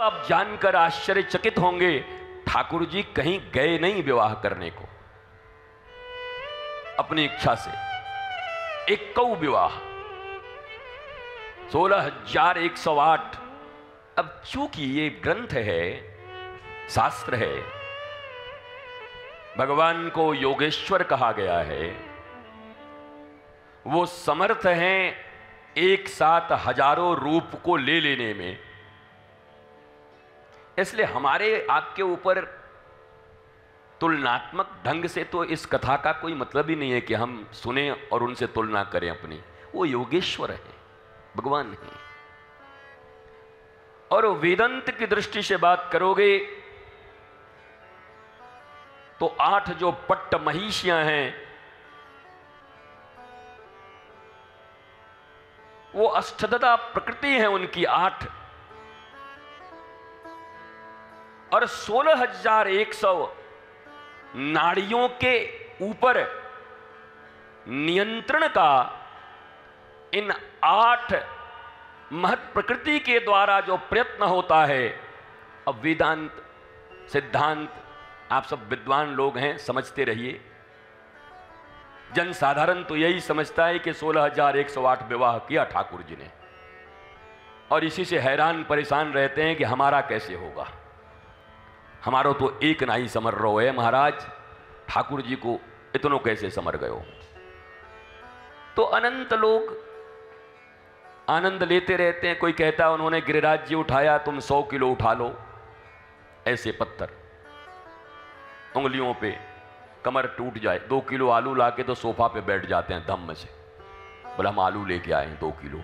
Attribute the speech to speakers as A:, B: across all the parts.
A: आप जानकर आश्चर्यचकित होंगे, ठाकुर जी कहीं गए नहीं विवाह करने को। अपनी इच्छा से। एक कौ विवाह। सोलह हज़ार एक सौ आठ। अब चूँकि ये ग्रंथ है, शास्त्र है, भगवान को योगेश्वर कहा गया है। वो समर्थ हैं एक साथ हज़ारों रूप को ले लेने में। इसलिए हमारे आपके ऊपर तुलनात्मक ढंग से तो इस कथा का कोई मतलब ही नहीं है कि हम सुने और उनसे तुलना करें अपनी। वो योगेश्वर है, भगवान है। और वेदंत की दृष्टि से बात करोगे तो आठ जो पट्ट महिषियाँ हैं, वो अष्टदा प्रकृति है उनकी आठ। और सोलह हज़ार एक सौ नाड़ियों के ऊपर नियंत्रण का इन आठ महत प्रकृति के द्वारा जो प्रयत्न होता है, अब वेदांत, सिद्धांत, आप सब विद्वान लोग हैं, समझते रहिए। जन साधारण तो यही समझता है कि सोलह हज़ार एक सौ आठ विवाह किया ठाकुर जी ने। और इसी से हैरान परेशान रहते हैं कि हमारा कैसे होगा। हमारो तो एक ना ही समर रहो है महाराज? ठाकुर जी को इतनों कैसे समर गयो? तो अनंत लोग आनंद लेते रहते हैं। कोई कहता है, उन्होंने गिरिराज जी उठाया, तुम सौ किलो उठा लो। ऐसे पत्थर उंगलियों पे कमर टूट जाए, दो किलो आलू लाके तो सोफा पे बैठ जाते हैं दम से। बोले, हम आलू लेके आए दो किलो।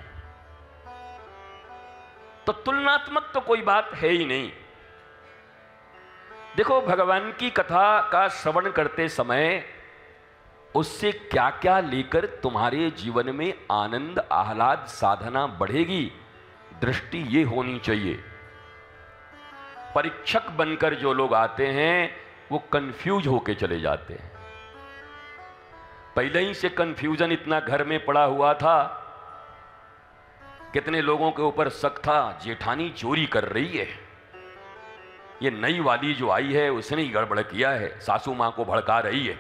A: तो तुलनात्मक तो कोई बात है ही नहीं। देखो, भगवान की कथा का श्रवण करते समय उससे क्या क्या लेकर तुम्हारे जीवन में आनंद, आह्लाद, साधना बढ़ेगी, दृष्टि ये होनी चाहिए। परीक्षक बनकर जो लोग आते हैं, वो कंफ्यूज होके चले जाते हैं। पहले ही से कंफ्यूजन इतना घर में पड़ा हुआ था। कितने लोगों के ऊपर शक था, जेठानी चोरी कर रही है। ये नई वाली जो आई है, उसने ही गड़बड़ किया है। सासू माँ को भड़का रही है।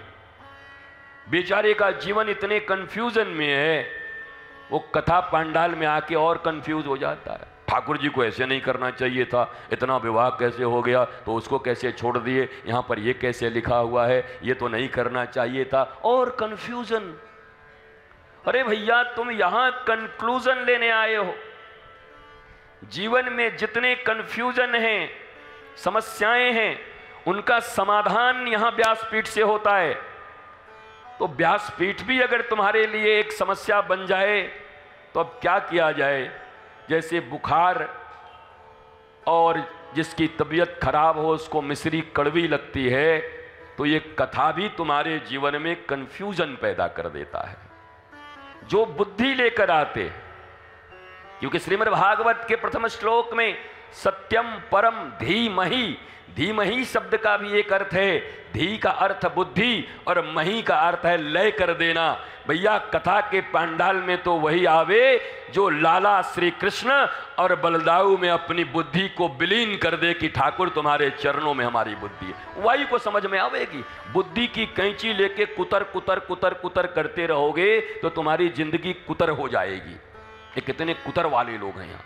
A: बेचारे का जीवन इतने कंफ्यूजन में है, वो कथा पांडाल में आके और कंफ्यूज हो जाता है। ठाकुर जी को ऐसे नहीं करना चाहिए था। इतना विवाह कैसे हो गया? तो उसको कैसे छोड़ दिए? यहाँ पर ये कैसे लिखा हुआ है? ये तो नहीं करना चाहिए था। और कंफ्यूजन अरे भैया, तुम यहाँ कंक्लूजन लेने आए हो। जीवन में जितने कंफ्यूजन हैं समस्याएँ हैं, उनका समाधान यहाँ व्यासपीठ से होता है। तो व्यासपीठ भी अगर तुम्हारे लिए एक समस्या बन जाए तो अब क्या किया जाए? जैसे बुखार और जिसकी तबीयत खराब हो, उसको मिश्री कड़वी लगती है तो ये कथा भी तुम्हारे जीवन में कंफ्यूजन पैदा कर देता है। जो बुद्धि लेकर आते क्योंकि श्रीमद् भागवत के प्रथम श्लोक में सत्यम परम धीमही धीमही शब्द का भी एक अर्थ है, धी का अर्थ बुद्धि और मही का अर्थ है लय कर देना। भैया, कथा के पांडाल में तो वही आवे जो लाला श्री कृष्ण और बलदाऊ में अपनी बुद्धि को विलीन कर दे कि ठाकुर तुम्हारे चरणों में हमारी बुद्धि है। वही को समझ में आवेगी? बुद्धि की कैंची लेके कुतर कुतर कुतर कुतर करते रहोगे तो तुम्हारी ज़िंदगी कुतर हो जाएगी। ये कितने कुतर वाले लोग हैं यहाँ।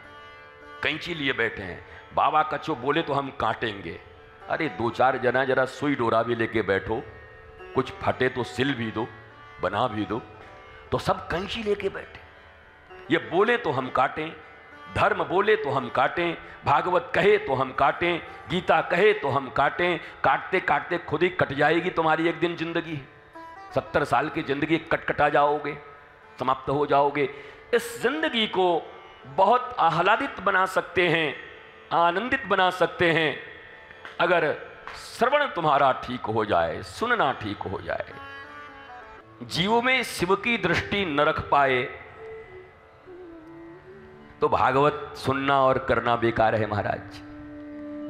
A: कैंची लिए बैठे हैं। बाबा कच्छो बोले तो हम काटेंगे। अरे दो चार जना जरा सुई डोरा भी लेके बैठो। कुछ फटे तो सिल भी दो, बना भी दो। तो सब कैंची लेके बैठे। ये बोले तो हम काटें, धर्म बोले तो हम काटें, भागवत कहे तो हम काटें, गीता कहे तो हम काटें। काटते काटते खुद ही कट जाएगी तुम्हारी एक दिन ज़िंदगी। सत्तर साल की ज़िंदगी कटकटा जाओगे, समाप्त हो जाओगे। इस ज़िंदगी को बहुत आह्लादित बना सकते हैं, आनंदित बना सकते हैं। अगर श्रवण तुम्हारा ठीक हो जाए, सुनना ठीक हो जाए, जीव में शिव की दृष्टि न रख पाए तो भागवत सुनना और करना बेकार है महाराज।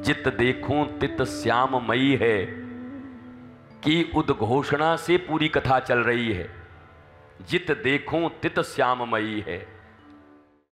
A: जित देखूँ तित श्याम मई है, कि उद्घोषणा से पूरी कथा चल रही है। जित देखूँ तित श्याम मई है।